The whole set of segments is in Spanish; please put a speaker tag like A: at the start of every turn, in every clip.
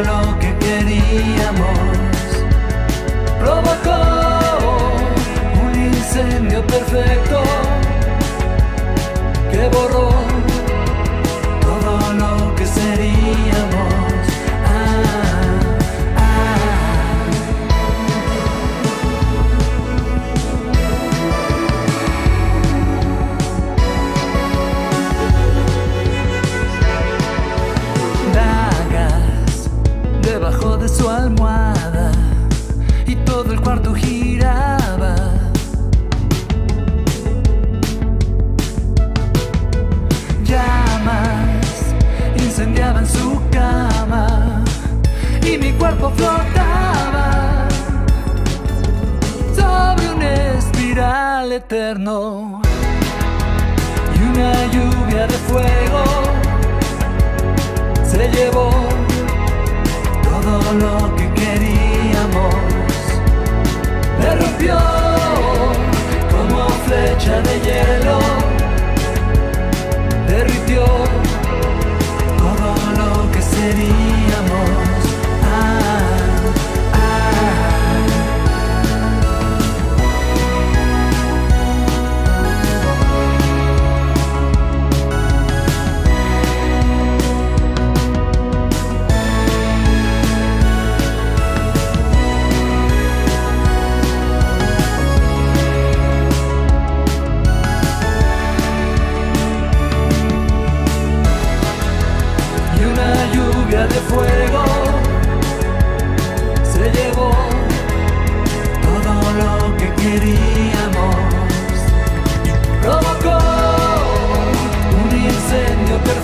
A: lo que y mi cuerpo flotaba sobre un espiral eterno y una lluvia de fuego se llevó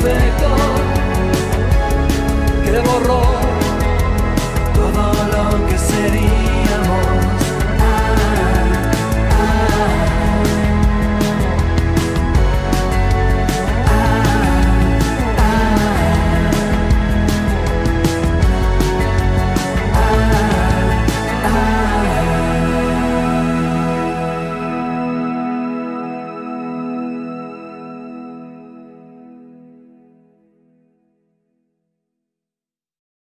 A: go.